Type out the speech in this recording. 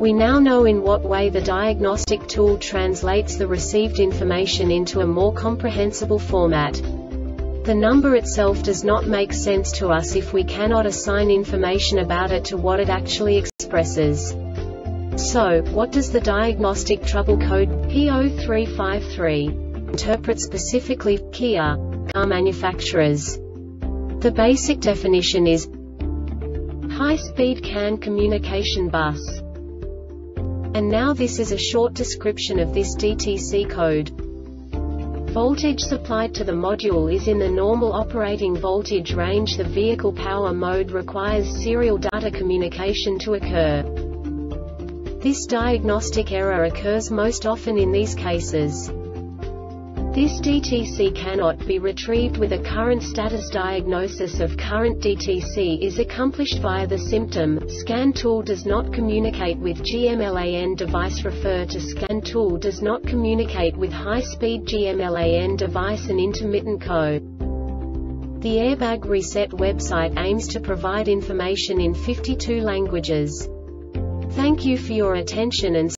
We now know in what way the diagnostic tool translates the received information into a more comprehensible format. The number itself does not make sense to us if we cannot assign information about it to what it actually expresses. So, what does the diagnostic trouble code P0353 interpret specifically Kia car manufacturers? The basic definition is high-speed CAN communication bus. And now this is a short description of this DTC code. Voltage supplied to the module is in the normal operating voltage range The vehicle power mode requires serial data communication to occur. This diagnostic error occurs most often in these cases. This DTC cannot be retrieved with a current status diagnosis of current DTC is accomplished via the symptom, scan tool does not communicate with GMLAN device refer to scan tool does not communicate with high-speed GMLAN device and intermittent code. The Airbag Reset website aims to provide information in 52 languages. Thank you for your attention and